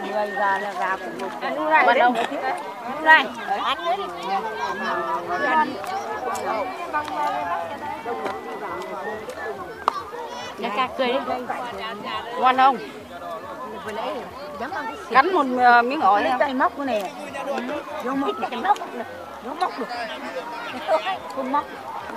người già là già cũng này bắt đầu nu này ăn nữa đi. Nhà ca cười đi. Ngon không? Cắn một ờ, miếng ổi lấy tay móc cái này vô móc được. Móc vô móc được. Không móc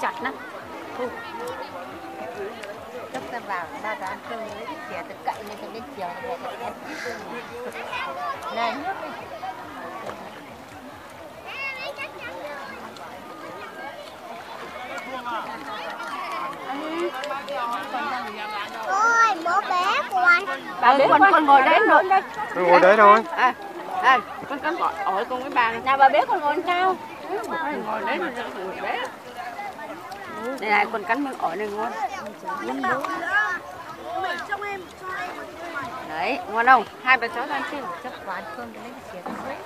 chặt lắm lúc ta vào ba ta ăn cơm lấy cái chè tôi cậy lên tôi lên chiều rồi này nước đi Ôi, bố bé của anh. Bà bé con con ngồi đấy rồi. Con ngồi đấy thôi. À, à, con cắn gọi ổi con với bà này. nhà bà bé còn ngồi sao Ngồi đấy rồi ngồi bé. Này này con cắn miếng ổi này ngon. Đấy, ngon không? Hai bà cháu đang ăn chưa? chấp quán cơm lấy lấy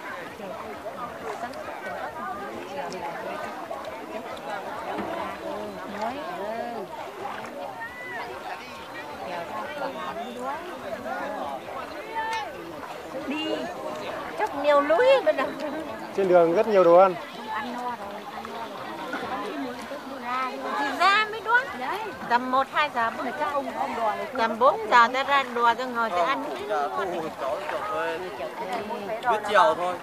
đi chắc nhiều núi bên nào Trên đường rất nhiều đồ ăn. thì ra mới đuối tầm một hai giờ bữa chắc ông ông đòi tầm bốn giờ ta ra đùa ta ngồi ta ăn biết chiều thôi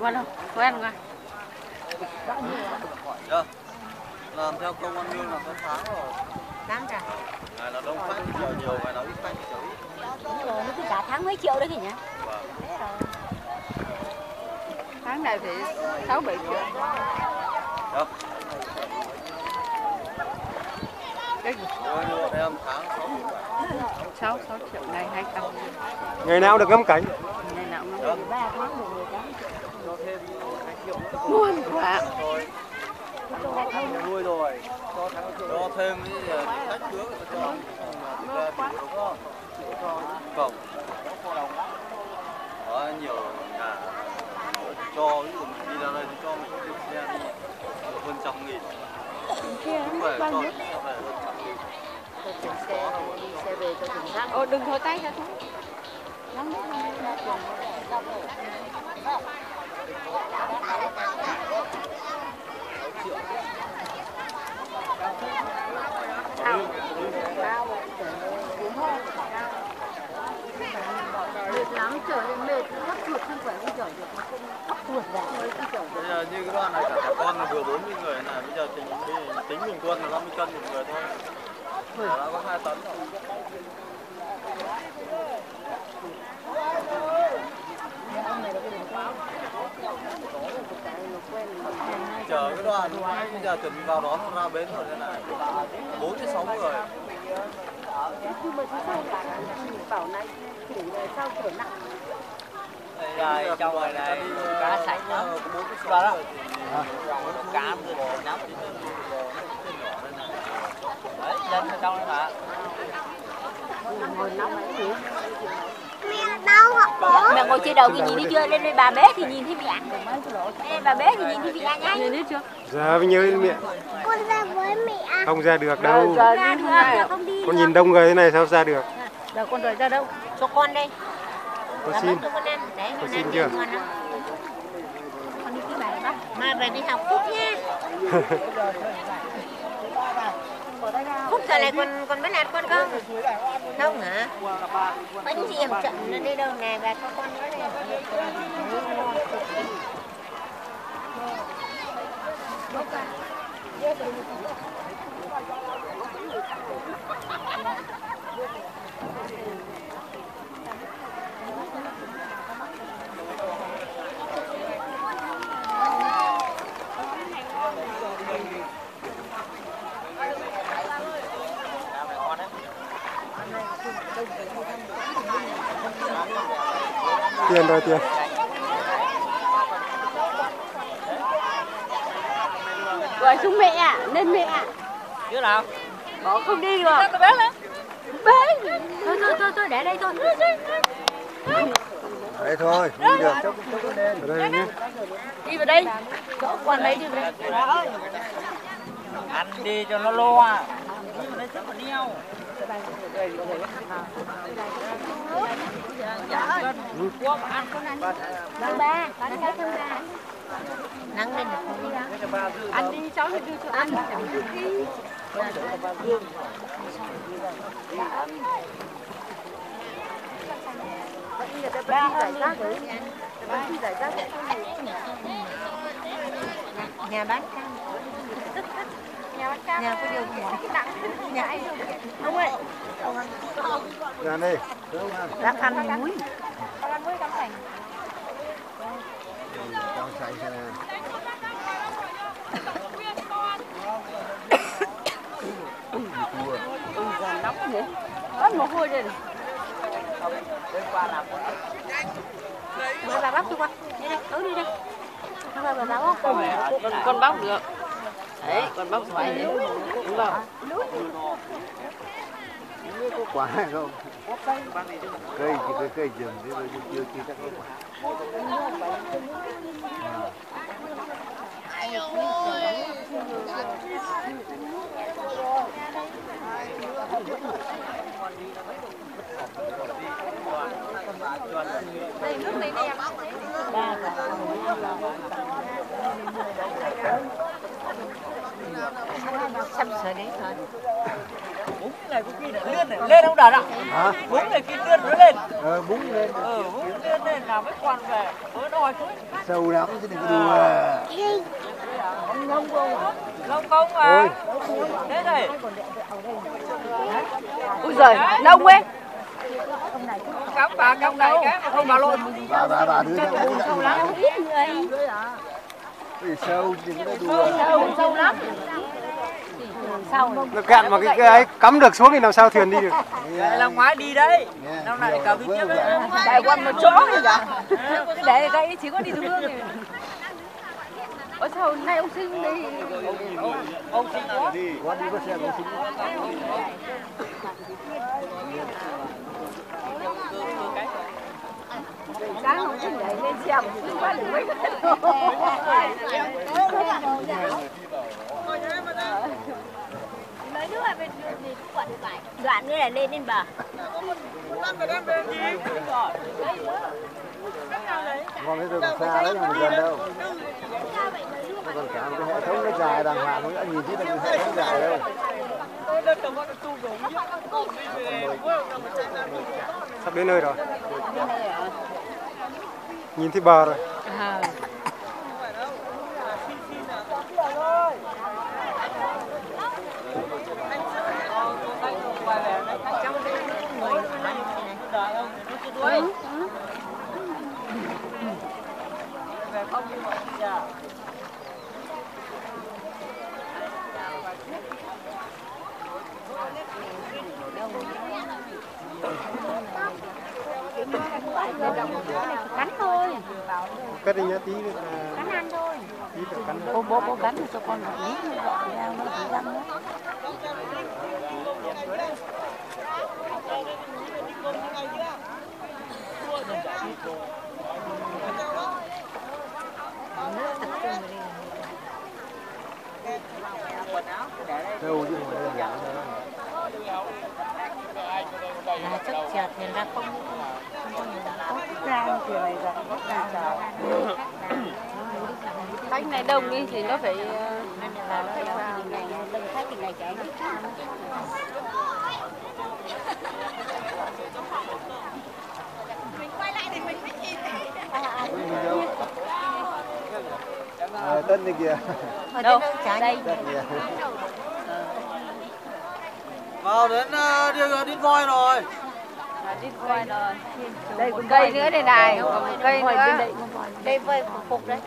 Ngon không? Quen ngon. Dạ. làm theo công an lương là có tháng rồi tám giờ ngày là đông khách chiều nhiều ngày là ít khách ít nó cứ cả tháng mấy triệu đấy kìa nhỉ Tháng này thì 6 7 triệu. Dạ. Đấy, Tôi như bọn em tháng sáu 6 6 triệu ngày 200. Ngày nào được ngắm cảnh. Ngày nào nó Dạ. ba tháng được rồi cho thêm hai triệu nữa ngon quá. tháng nuôi rồi cho tháng thêm cái ờ, khách trước cho cổng có nhiều nhà cho ví dụ mình đi ra đây cho mình xe đi hơn trăm nghìn cho Ô đừng thổi tay ra thôi. Nóng nước lắm trở nên mệt hấp ruột không phải không chở được mà không hấp ruột ra bây giờ như cái đoạn này cả trẻ con là vừa 40 người này bây giờ tính tính bình quân là 50 cân một người thôi là đã có 2 tấn rồi chờ cái đoàn bây giờ chuẩn bị vào đón ra bến rồi thế này bốn đến sáu người. Nhưng mà sao bảo này chủ này sao trở nặng đây trong này này cá sạch đó có bốn cái sáu người thì cá rồi đây này. Đấy dân ở trong đấy mà ngồi gì Mẹ đau hả bố? mẹ ngồi chia đầu cái nhìn đi chưa lên đây bà bé thì nhìn thấy mẹ bà bé thì nhìn thấy mẹ nhanh Nhìn đi chưa? Giờ mới nhớ mẹ. Con ra với mẹ. Không ra được đâu. Giờ ra được Con nhìn đông người thế này sao ra được. giờ con đợi ra đâu cho con đây Con Làm xin. con Con con xin chưa? con đi cái bài bắt mai về đi học phúc nha giờ này còn còn bắt nạt con không? Không hả? Bánh gì em trận nó đi đâu nè và cho con nữa đây Tiền rồi tiền. Gọi xuống mẹ ạ, lên mẹ ạ. chứ nào Bỏ không đi được. Bé lên. Bé. thôi thôi thôi thôi để đây thôi Đấy thôi, đi được. Ở đây nhé. Đi vào đây. Chỗ quan lấy đi về. ăn đi cho nó lo đi vào đây chắc là đeo Thứ ba, con thấy thứ ba. nắng lên được ăn đi cháu thì đưa cho ăn chẳng biết gì nhà bán Nhà bán nhà có điều kiện Nhà anh ông ơi. Ra đây. đã ăn muối con ăn muối. cam sành. Con còn nóng thế có mồ hôi đây này. Mới bà bắp cho con đi đây. Ừ đi đây. Bà con bóc được đấy, con bóc xoài đấy đúng không Có quả hay không? Cây chỉ cây cây rừng chứ bây chưa chưa chắc có quả. sắp sửa đến rồi bún này có khi lại lươn này lên không đạt ạ. Hả? bún này khi lươn nó lên. Ờ, búng lên. ừ bún lươn lên là mới còn về mới đòi thôi Sâu lắm chứ đừng có đùa. không không mà thế này. Ui giời nông ấy cắm bà cắm này cái mà không bà lộn Bà bà bà ra cái Sâu lắm, biết người. Sâu chứ đừng có đùa. Sâu, sâu lắm. Sâu. Nó cạn mà cái, cái ấy cắm được xuống thì làm sao thuyền đi được. Vậy là ngoái đi đấy năm nay cả đi tiếp đấy đại quân một chỗ rồi cả để đây chỉ có đi hương này ở sao nay ông sinh đi ông xin có Con đi có xe con xin. sáng ông sinh đẩy lên xe một chút quá đừng mấy Mấy đứa ở bên thì quận phải. Đoạn nữa là lên lên bờ. Con cái tôi còn xa đấy mà gần đâu. Nó còn cả một cái hệ thống nó dài đàng hoàng đã nhìn thấy được cái hệ thống dài đâu. Sắp đến nơi rồi. Nhìn thấy bờ rồi. Cắn thôi. Cất đi nhá tí nữa. Cắn ăn thôi. Tí cắn. bố bố bố cắn cho con một miếng gọi ra nó chỉ răng đó chứ không phải đơn giản đâu. Là chắc chợt nên ra không rang kiểu này rồi có rang rồi khách này đông đi thì nó phải là Thì ngày đừng thấy thì ngày chạy đi. À, Tân này kìa. ở Đâu? đây chả Đây. Tân kìa. vào đến uh, đi, đi voi rồi. Là đi coi rồi. Đây một cây nữa đây này. Còn một cây nữa. đây vơi phục phục đấy.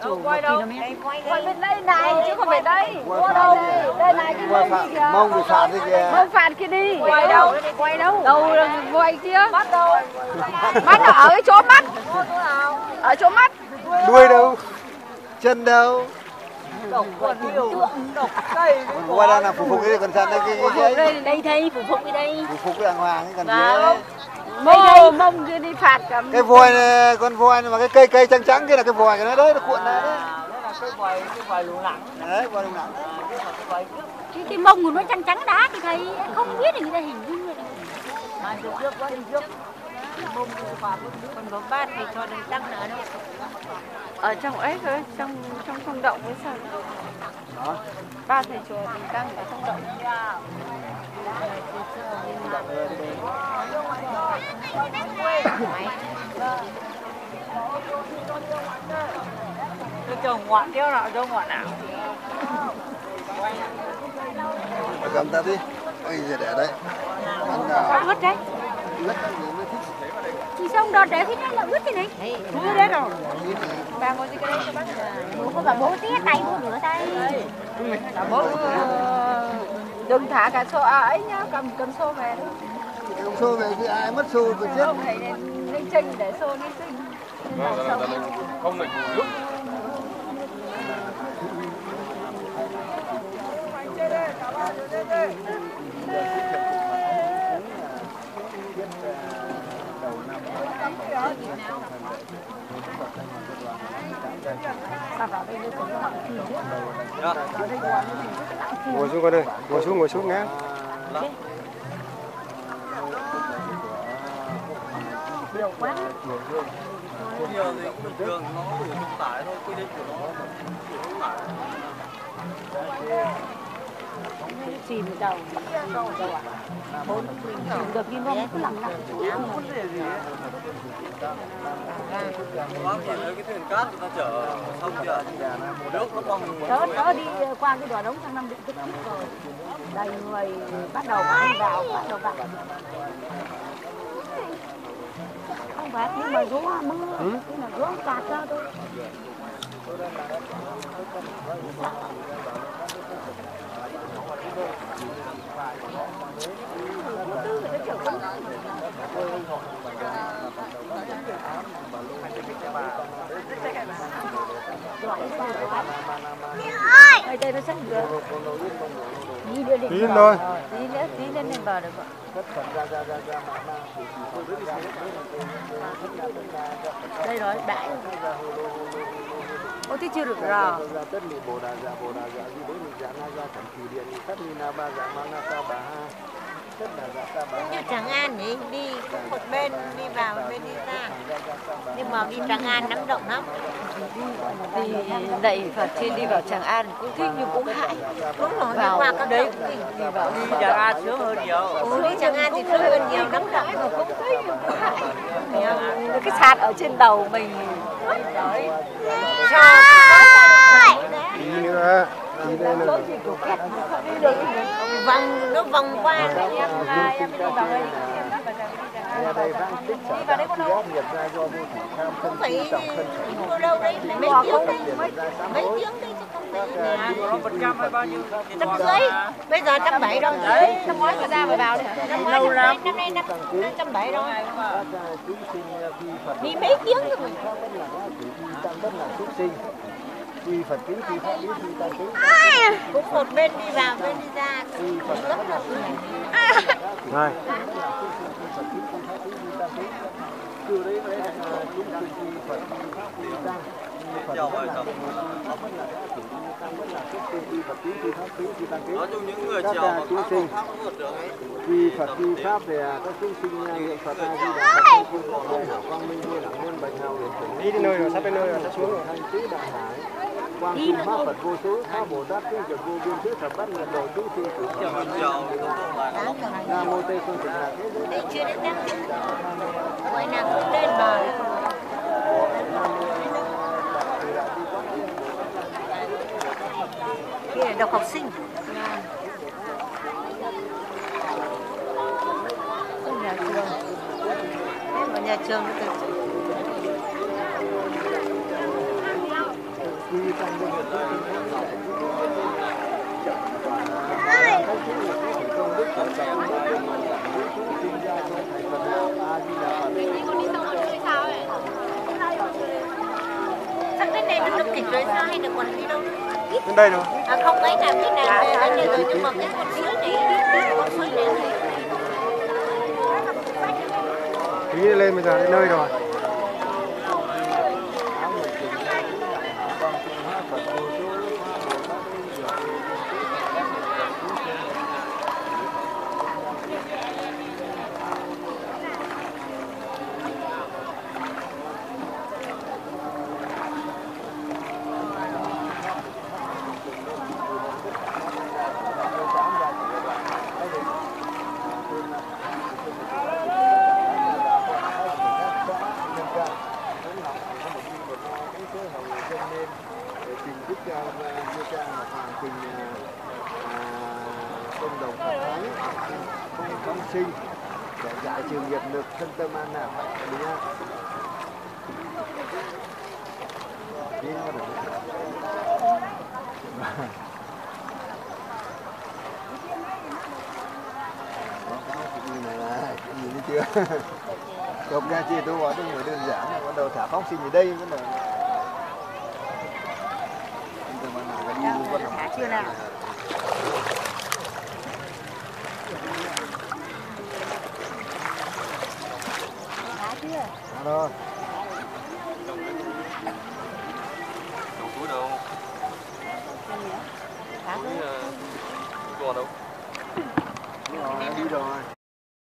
Đâu quay đâu đây quay quay đây bên đây này chứ không phải đây. Qua qua phạt đâu? đây này cái mông phạt, đi kìa. mông bị phạt thế kìa. mông phạt kia đi. Quay đâu? Quay đâu? Đâu quay kia? Mắt đâu? Mắt ở cái chỗ mắt. Ở chỗ mắt Đuôi đâu? Chân đâu? còn nhiều độc cây qua đây là phục phục cái còn chân đây cái cái cái Đây, đây thấy phục phục đi đây. phục phục cái đàng hoàng cái còn Vâng. dưới. mông mông kia đi phạt cả Cái voi này, con voi này mà cái cây cây trắng trắng kia là cái voi cái nó đấy nó cuộn đấy. Đó là cái vòi cái vòi lù nặng Đấy, voi lùng nặng. cái trước Cái, cái mông của nó trắng trắng đá thì thầy không biết là người ta hình dung rồi. hai trước trước quá đi trước bông còn có bát thì cho đầy tăng nữa đâu ở trong ấy thôi trong trong không động với sao? Đó. ba thầy chùa thì đang ở không động. Tôi cho ngoạn theo nào cho ngoạn nào. Cầm ta đi. Ôi giời để đấy anh à, ướt đấy thì xong đợt để thì nó là ướt thế này. Mưa đấy rồi. Ba ngồi dưới cái đấy cho bác bố bà bố tía tay bố rửa tay. Bố ờ, đừng thả cả xô à ấy nhá cầm cầm xô về thôi. Cầm xô về chứ ai mất xô thì chết. Không phải lên lên trình để xô lên trình không được lúc ngồi xuống con đây ngồi xuống ngồi xuống nghe Nhiều thì cũng bình thường, nó tải thôi, quy định của nó tải chìm đầu đầu à bốn chìm được nhưng nó cứ nhìn thấy cái thuyền cát người ta chở xong kìa Nước nó bong tớ tớ đi qua cái đò đống sang năm định tức rồi đầy người bắt đầu ăn vào bắt đầu vào không phải nhưng mà gió mưa nhưng mà gió cạt ra thôi ở đây nó rất được. Đưa lên Tí thôi. Tí nữa, tí lên lên bờ được ạ. Đây rồi, bãi. Ô, thế chưa được rò. ra tất như Tràng An ấy đi cũng một bên đi vào một bên đi ra. Nhưng mà đi Tràng An nắng động lắm. Thì lạy Phật khi đi vào Tràng An cũng thích nhưng cũng hại đúng rồi vào qua các đấy đi vào Đi Tràng An sướng hơn nhiều. Ừ, đi Tràng An thì sướng hơn nhiều nắng động mà cũng thấy nhưng cũng hại Nhiều cái sạt ở trên đầu mình. Đấy tí nữa tí nữa nữa vòng nó vòng qua em đi vào đây. Nghe đây vang tích sở khi áp nghiệp ra do vô thủy tham phải trí trọng thân sở đâu đấy mấy tiếng đấy. ra mấy tiếng đấy là trăm rưỡi. Bây giờ trăm bảy đâu. Đấy. năm ngoái người ra mới vào đấy Lâu lắm. năm nay năm trăm bảy đâu. sinh quy Phật đi mấy tiếng rồi là tăng bất là súc sinh quy Phật kính quy pháp lý quy tăng kính cũng một bên đi vào bên đi ra quy Phật rất là này từ đấy đấy là chúng quy Phật quy pháp quy Nói chung những người trèo à, mà chúng sinh. quy Phật quy pháp về các chúng sinh niệm Phật A Di Đà Phật Quang Minh Nguyên Đẳng Nguyên Bạch Hào đi đến nơi rồi sắp đến nơi rồi sắp xuống rồi tứ đại hải quan sinh pháp Phật vô số pháp Bồ Tát kinh cực vô biên thứ thập bát nguyện độ chúng sinh cứu Chèo mình trèo Nam mô Tây phương cực Lạc Thế Giới đấy chưa đến năm gọi là cũng lên bờ kia là độc học sinh Không nhà trường Thế mà nhà trường được từ quy tăng bên Phật chúng sinh đại công đức Phật trọng đức đức chúng sinh ra trong thành Phật A Di Đà Phật Chắc đến đây nó kịch rồi sao hay là còn đi đâu nữa? Đến đây rồi À không ấy là cái nào về đến đây rồi nhưng mà cái con suối này con suối này. Tí lên bây giờ đến nơi rồi chưa Cộng ra chia tôi gọi tôi người đơn giản là bắt đầu thả phóng sinh ở đây bắt đầu Thả chưa nào? Thả chưa? Rồi Đâu túi đâu. Thả Túi ờ, còn đâu. Đi rồi